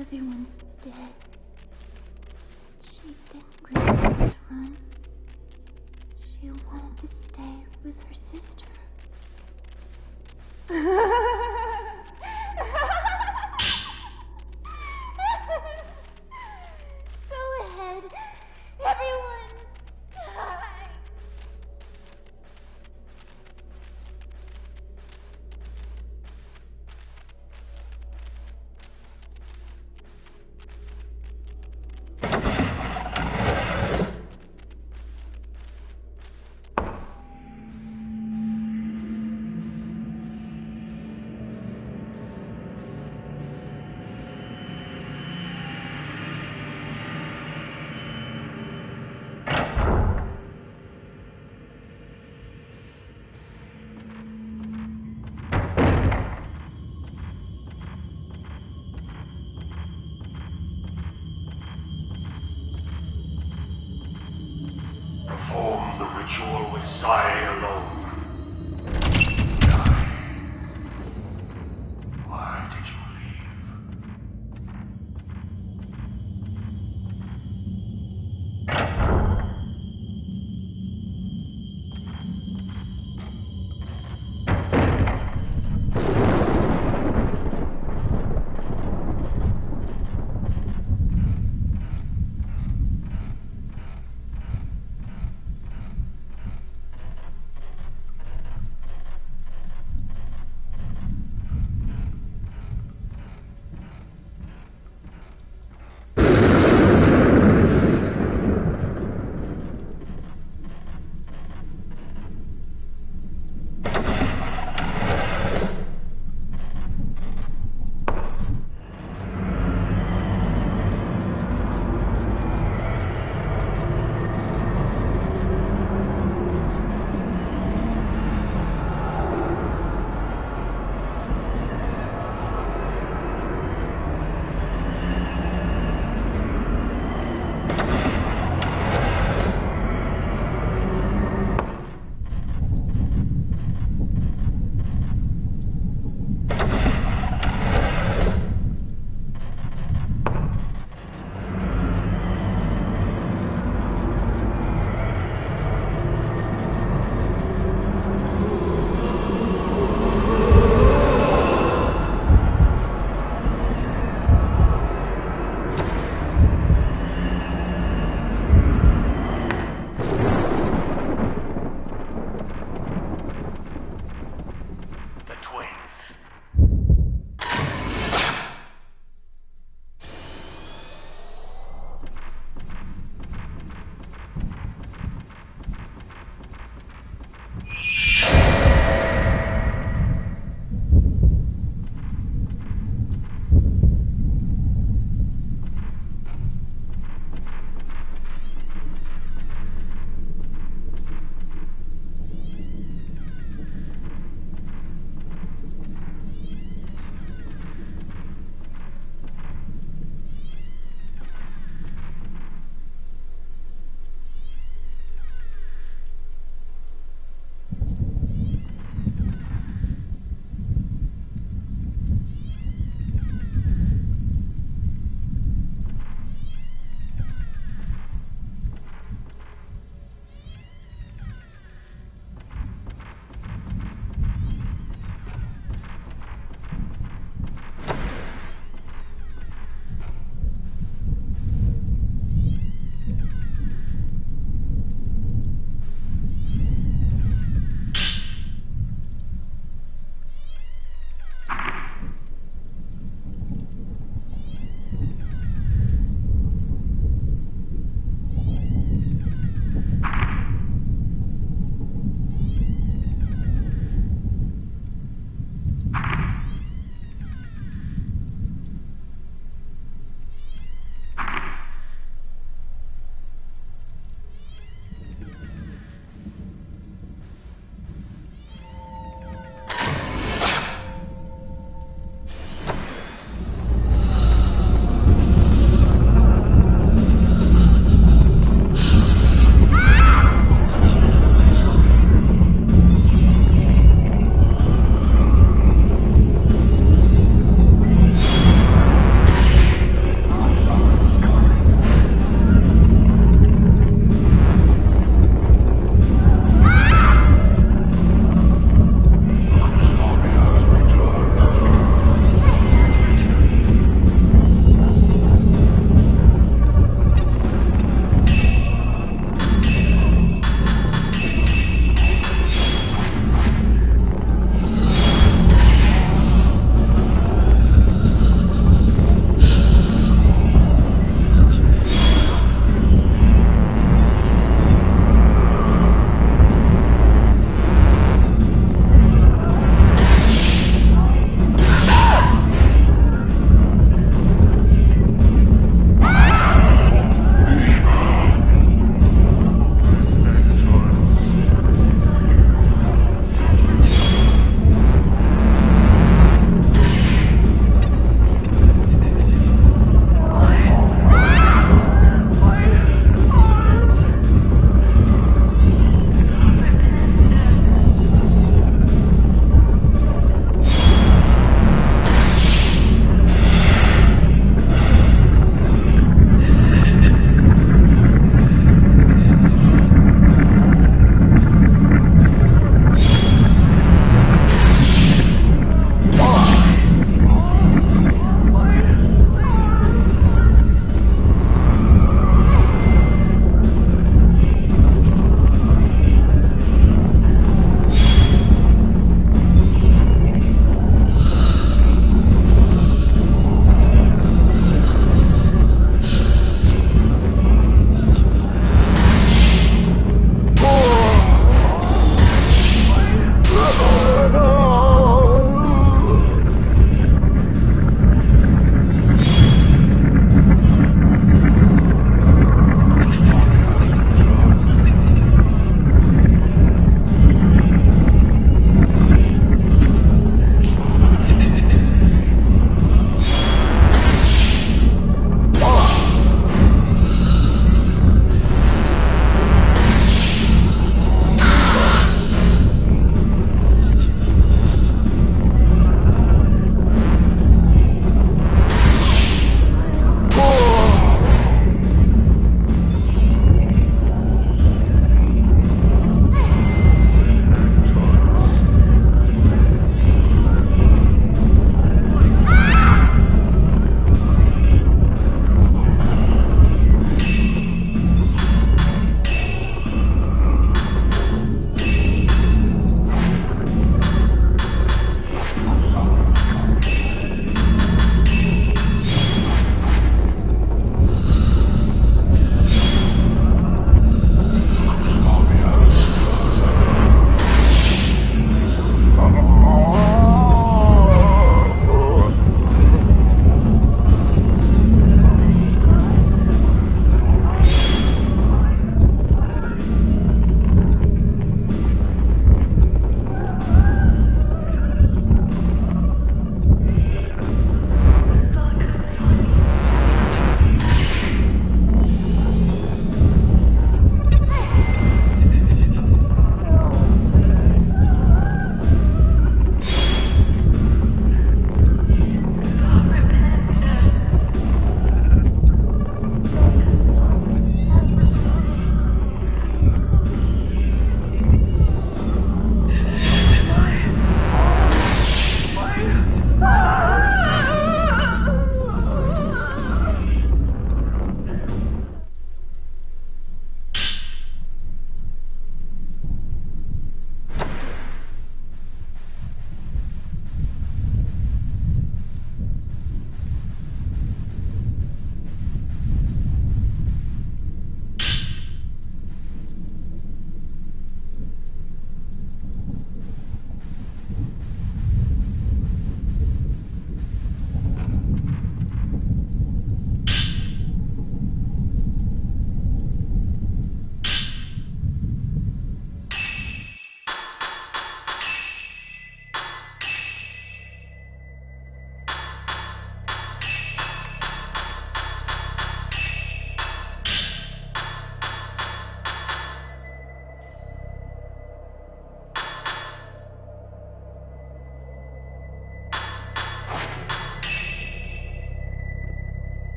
Everyone's dead. She didn't really want to run. She wanted to stay with her sister. ritual with Sae alone.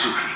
Natsuki.